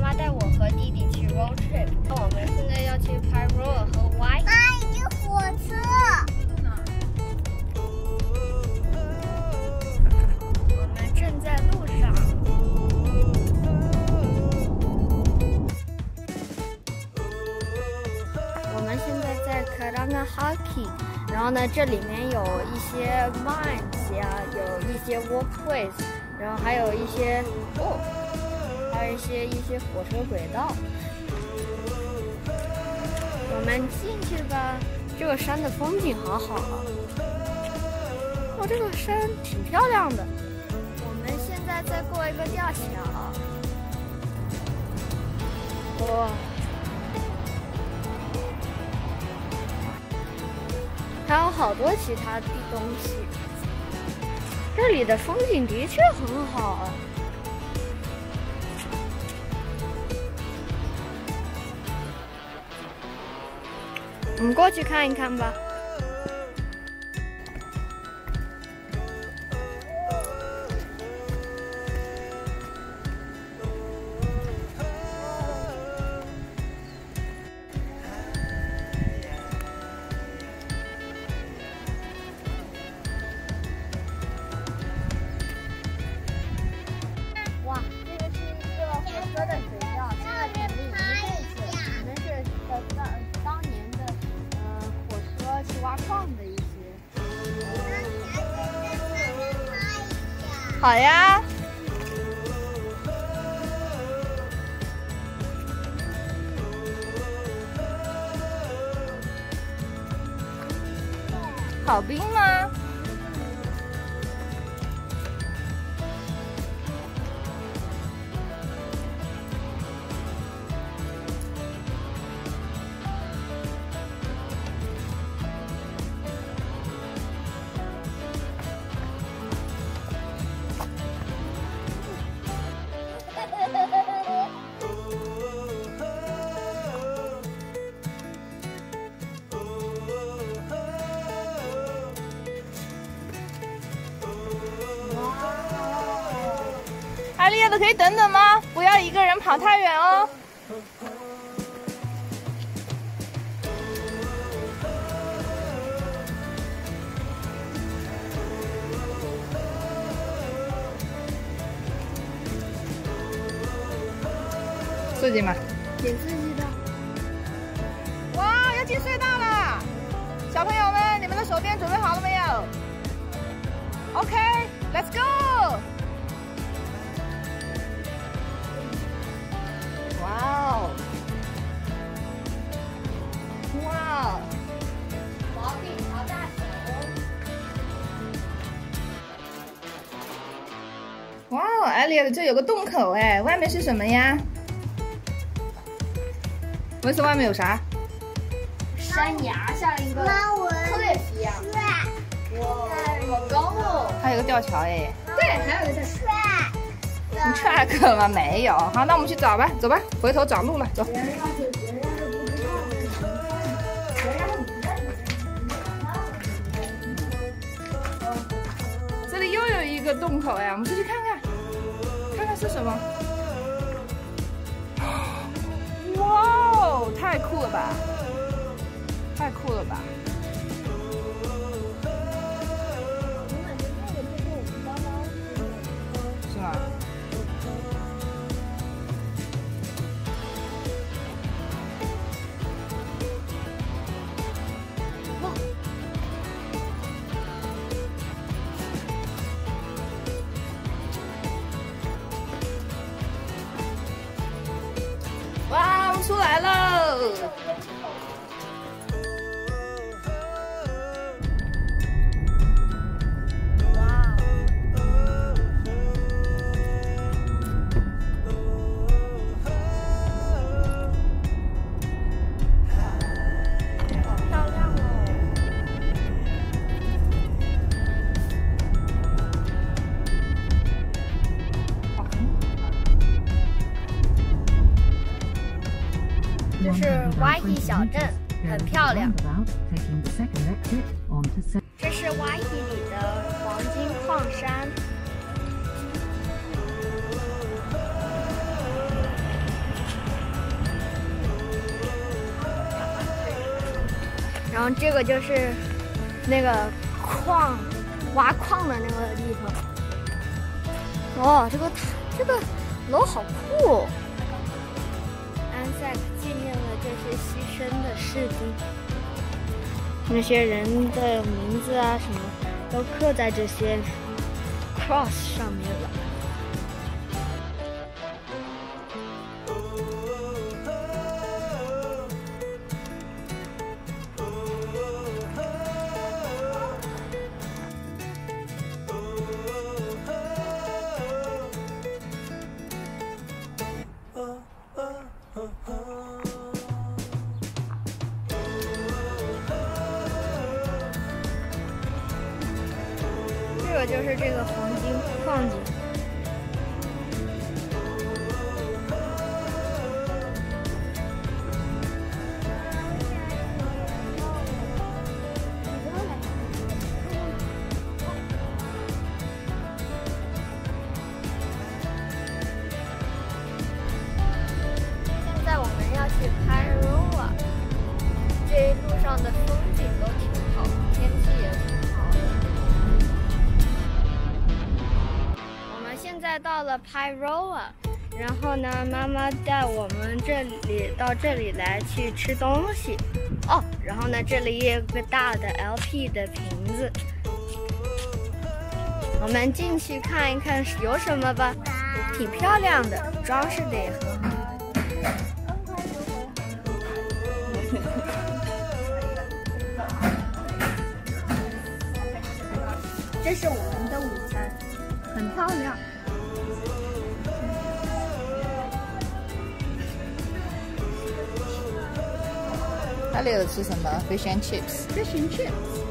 妈妈带我和弟弟去 road trip 那。我们现在要去拍 road 和 Y。妈，一个火车。我们正在路上。我们现在在 Karanga Haki，然后呢，这里面有一些 mines 呀，有一些 walkways，然后还有一些哦，还有一些一些火车轨道。我们进去吧，这个山的风景好好啊！哇，这个山挺漂亮的。我们现在在过一个吊桥。哇！还有好多其他的东西。这里的风景的确很好啊。我们过去看一看吧。车去挖矿的一些。好呀。好冰吗？的可以等等吗？不要一个人跑太远哦。刺激吗？挺刺激的。哇，要进隧道了！小朋友们，你们的手电准备好了没有？OK，Let's、go！哇哦，艾丽亚，这有个洞口哎，外面是什么呀？文森外面有啥？山崖像一个妈，我 cliff 一样。哇，好高哦！还有个吊桥哎。对，还有一个帅。你 track 了吗？没有。好，那我们去找吧，走吧，回头找路了，走。这里又有一个洞口哎，我们出去看看是什么。哇哦，太酷了吧！太酷了吧！这是 yz 小镇很漂亮。这是 yz 里的黄金矿山。然后这个就是那个矿挖矿的那个地方。哦这个塔这个楼好酷哦。在纪念了这些牺牲的士兵，那些人的名字啊什么都刻在这些 cross 上面了。这就是这个黄金矿井。到了 Pyroa，然后呢，妈妈带我们这里到这里来去吃东西。哦，然后呢，这里也有个大的 LP 的瓶子，我们进去看一看有什么吧，挺漂亮的，装饰的也很好。这是我们的午餐，很漂亮。那里有吃什么？Fish and chips。Fish and chips。